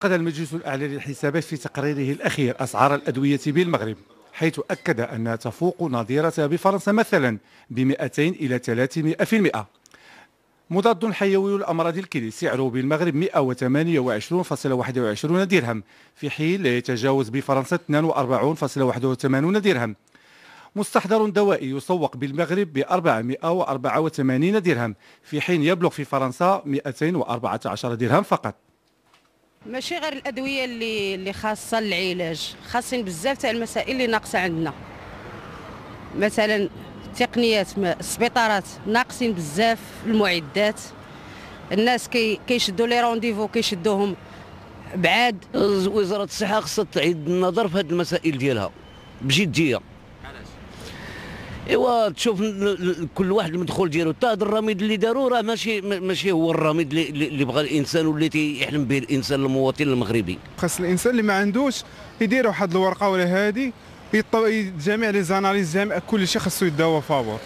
قد المجلس الأعلى للحسابات في تقريره الأخير أسعار الأدوية بالمغرب حيث أكد أنها تفوق نظيرتها بفرنسا مثلا ب 200 إلى 300% مضاد حيوي الأمراض الكلي سعره بالمغرب 128.21 درهم في حين لا يتجاوز بفرنسا 42.81 درهم. مستحضر دوائي يسوق بالمغرب ب 484 درهم في حين يبلغ في فرنسا 214 درهم فقط. ماشي غير الأدوية اللي اللي خاصة للعلاج خاصين بزاف تاع المسائل اللي ناقصة عندنا. مثلا تقنيات السبيطارات ناقصين بزاف المعدات. الناس كي كيشدوا لي رونديفو كيشدوهم بعاد. وزارة الصحة خصها تعيد النظر في هذه المسائل ديالها بجدية. إيوا تشوف كل واحد المدخول ديالو. حتى هذا الرميد اللي داروا راه ماشي ماشي هو الرميد اللي, اللي بغى الإنسان واللي تيحلم به الإنسان المواطن المغربي. خاص الإنسان اللي ما عندوش يدير واحد الورقة ولا هذه جميع les analyses جميع كل شيء خاصو يداوى فابور.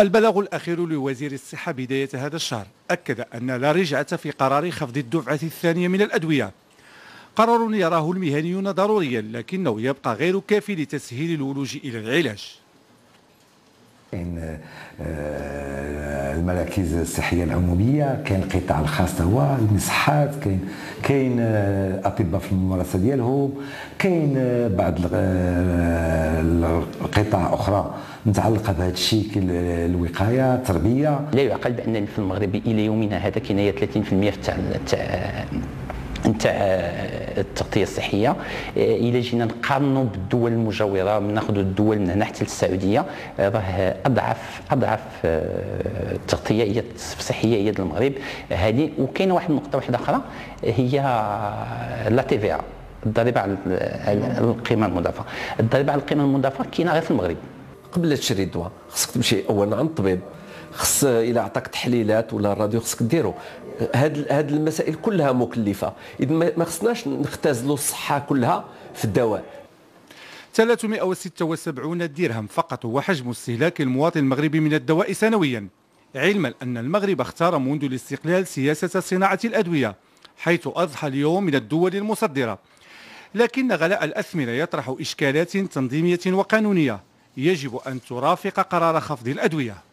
البلاغ الأخير لوزير الصحة بداية هذا الشهر. أكد أن لا رجعة في قرار خفض الدفعة الثانية من الأدوية. قرار يراه المهنيون ضروريا لكنه يبقى غير كافي لتسهيل الولوج إلى العلاج. كاين آه، المراكز الصحية العمومية كاين القطاع الخاص هو المصحات كاين كاين آه، أطباء في الممارسة ديالهم كاين آه، بعض القطاع أخرى متعلقة بهذا الشيء الوقاية التربية. لا يعقل بأن في المغرب إلى يومنا هذا كاين 30% في نتاع التغطية الصحية. إلى جينا نقارنوا بالدول المجاورة ناخذوا الدول من هنا حتى للسعوديه راه أضعف أضعف التغطيه هي الصحيه هي المغرب. هذه وكاينة واحد النقطة واحدة أخرى هي لا تي في الضريبة على القيمة المضافة. الضريبة على القيمة المضافة كاينة غير في المغرب. قبل تشري الدواء خصك تمشي اولا عند الطبيب. خص إلى عطاك تحليلات ولا الراديو خصك ديرو. هاد هاد المسائل كلها مكلفة. اذا ما خصناش نختزلوا الصحة كلها في الدواء. 376 درهم فقط هو حجم استهلاك المواطن المغربي من الدواء سنويا. علما أن المغرب اختار منذ الاستقلال سياسة صناعة الأدوية حيث أضحى اليوم من الدول المصدرة. لكن غلاء الأثمنة يطرح إشكالات تنظيمية وقانونية. يجب أن ترافق قرار خفض الأدوية.